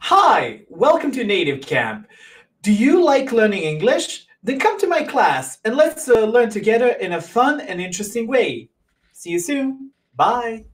Hi, welcome to Native Camp. Do you like learning English? Then come to my class and let's uh, learn together in a fun and interesting way. See you soon. Bye.